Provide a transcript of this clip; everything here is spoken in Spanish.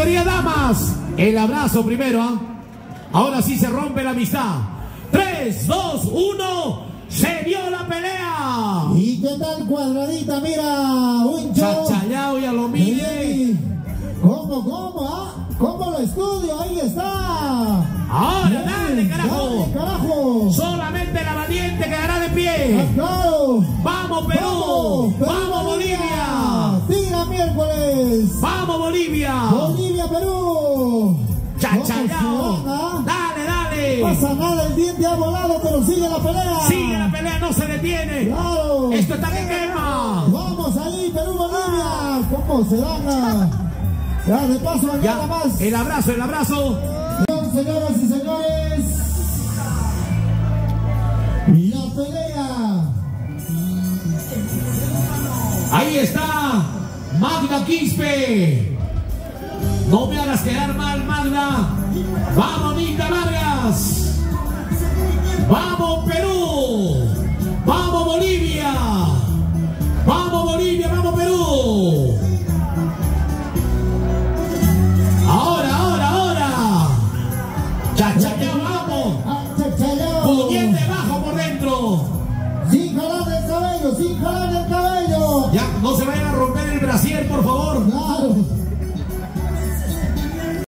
categoría damas. El abrazo primero, ¿ah? Ahora sí se rompe la amistad. 3, 2, 1. Se dio la pelea. ¿Y qué tal cuadradita? Mira, un show. Chachayao y a lo mide. ¿Cómo, cómo, ah? ¿Cómo lo estudio? Ahí está. Ahora, dale, carajo. Dale, carajo. Solamente la valiente quedará de pie. Claro. Vamos, Perú. Vamos, Perú, Vamos, Bolivia. Siga miércoles. Vamos, Bolivia. Bolivia, Perú. Chachayao. ¿Cómo se van, ah? Dale, dale. No pasa nada, el diente ha volado, pero sigue la pelea. Sigue la pelea, no se detiene. Claro. Esto está que quema. Vamos ahí, Perú, Bolivia. ¿Cómo se van a... Ya, de paso, nada Ya, más. el abrazo, el abrazo. Señoras y señores, la pelea. Ahí está Magda Quispe. No me hagas quedar mal, Magda. Vamos, Nica Vargas. Vamos, Perú. Vamos, Bolivia. Vamos, Bolivia, vamos, Perú. Ahora, ahora, ahora. Chachachao, vamos. Ah. Puñete bajo por dentro. Sin jalar el cabello, sin jalar el cabello. Ya, no se vayan a romper el brasier, por favor. Claro.